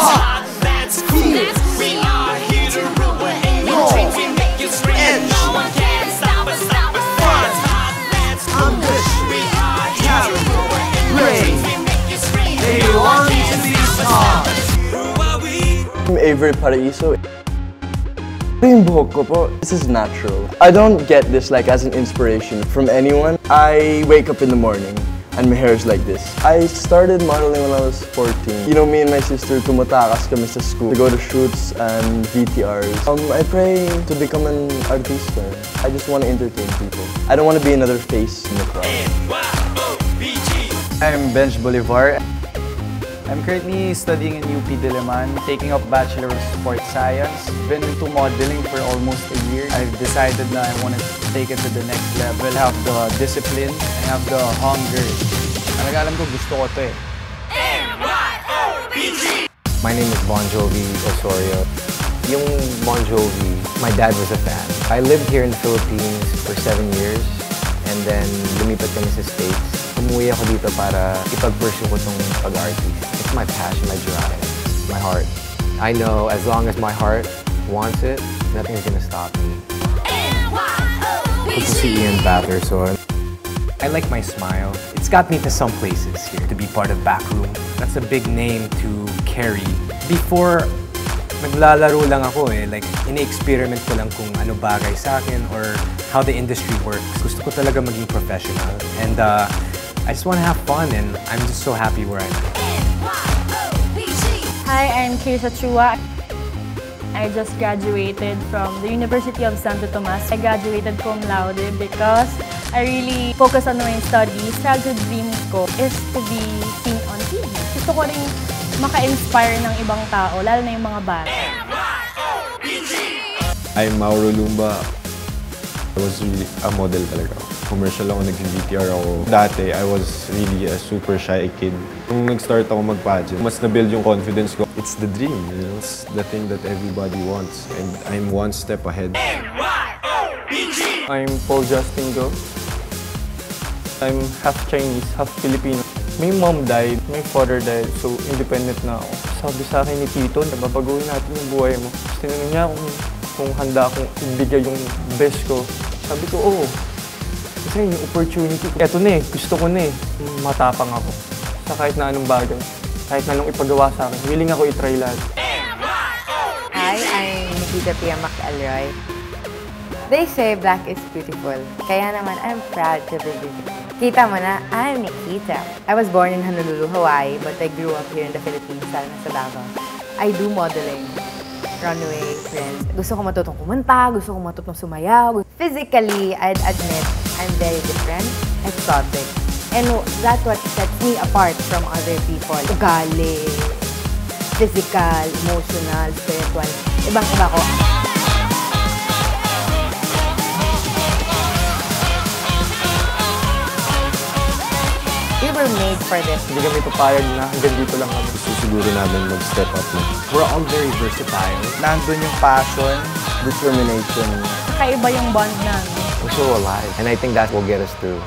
hot, that's cool. We are here to rule. We're in we make you scream. and No one can stop us, stop us. That's hot, that's cool. We are here to rule. We're we make you scream. No one can stop us, Who are we? I'm Avery Paraiso. This is natural. I don't get this like as an inspiration from anyone. I wake up in the morning, and my hair is like this. I started modeling when I was 14. You know, me and my sister, tumatakas kami sa school to go to shoots and VTRs. Um, I pray to become an artista. I just want to entertain people. I don't want to be another face in the crowd. I'm Benj Bolivar. I'm currently studying in UP Diliman, taking up Bachelor of Sports Science. Been into modeling for almost a year. I've decided na I want to take it to the next level. I have the discipline, I have the hunger. Talaga alam ko gusto ko to eh. My name is Bon Jovi Osorio. Yung Bon Jovi, my dad was a fan. I lived here in the Philippines for seven years and then lumipat kami sa States. Umuwi ako dito para ipag-pursue ko tong pag-artist. It's my passion, my drive, my heart. I know as long as my heart wants it, nothing's gonna stop me. Si Ian Patterson. I like my smile. It's got me to some places here to be part of Backroom. That's a big name to carry. Before, naglalaro lang ako eh. Like, ini-experiment ko lang kung ano bagay sa akin or how the industry works. Gusto ko talaga maging professional. And uh, I just want to have fun and I'm just so happy where I'm at. Hi, I'm Kirsa Chua. I just graduated from the University of Santo Tomas. I graduated cum laude because I really focus on my studies. Childhood dream ko is to be seen on TV. Gusto ko rin maka-inspire ng ibang tao, lalo na yung mga bata. I'm Mauro Lumba. I was really a model talaga. Commercial ako, nag-VTR ako. Dati, I was really a super shy kid. Nung nag-start ako mag-pageant, mas na-build yung confidence ko. It's the dream, you know? It's the thing that everybody wants. And I'm one step ahead. I'm Paul Justin Go. I'm half Chinese, half Filipino. My mom died, my father died, so independent na ako. Sabi sa akin ni Tito, nababaguhin natin yung buhay mo. Tinanong niya kung, kung handa akong ibigay yung best ko. Sabi ko, oo. Kasi yung opportunity ko, eto na eh, gusto ko na eh. Matapang ako. Sa kahit na anong bagay. Kahit na anong ipagawa sa akin, willing ako itry lahat. Hi, I'm Nikita Pia McElroy. They say black is beautiful. Kaya naman, I'm proud to be beautiful. Kita mo na, I'm Nikita. I was born in Honolulu, Hawaii, but I grew up here in the Philippines, lalo na sa Davao. I do modeling. Runway, friends. Gusto ko matutong kumanta, gusto ko matutong sumayaw. Physically, I'd admit, I'm very different, exotic. And that's what sets me apart from other people. Ugali, physical, emotional, spiritual. Ibang-iba ko. We were made for this. Hindi kami papayag na hanggang dito lang kami. Gusto siguro namin mag-step up na. We're all very versatile. Nandun yung passion. Determination. Kakaiba yung bond namin. Alive. And I think that will get us through.